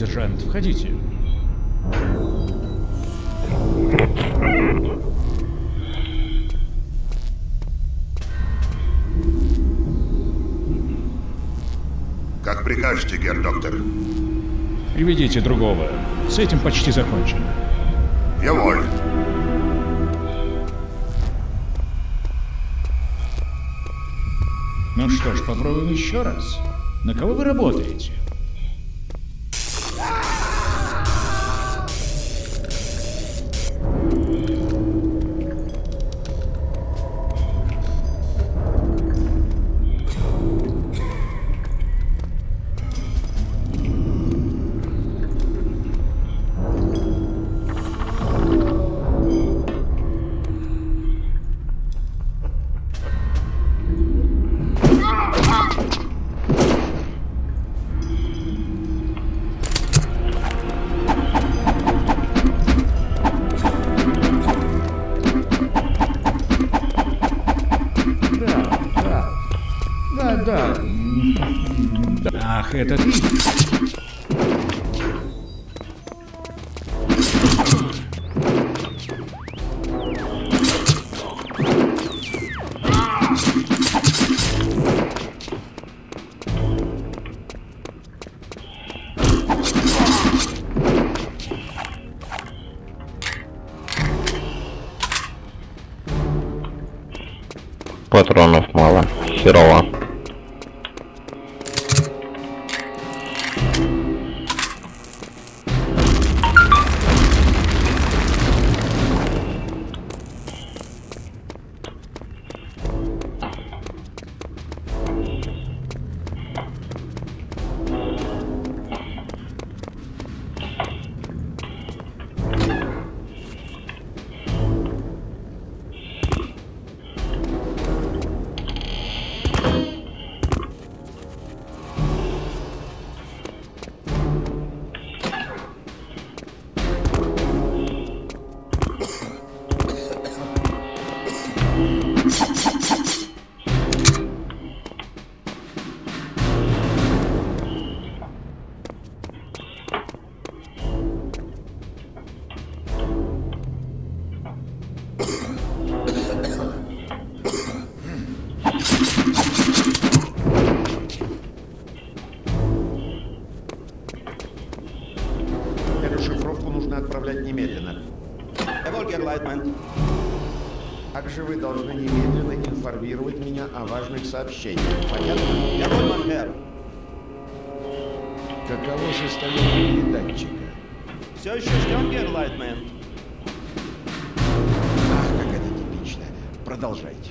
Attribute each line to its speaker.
Speaker 1: сержант. Входите.
Speaker 2: Как прикажете, герр-доктор.
Speaker 1: Приведите другого. С этим почти закончено.
Speaker 2: Я воль.
Speaker 1: Ну что ж, попробуем еще раз. На кого вы работаете? Ах, это ты?
Speaker 3: Патронов мало. Херово.
Speaker 4: Шифровку нужно отправлять немедленно.
Speaker 5: Herr Leutnant.
Speaker 4: Также вы должны немедленно информировать меня о важных сообщениях. Понятно?
Speaker 5: Jawohl, mein Herr.
Speaker 4: Каково состояние передатчика?
Speaker 5: Все еще ждем, Leutnant.
Speaker 4: Ах, как это типично. Продолжайте.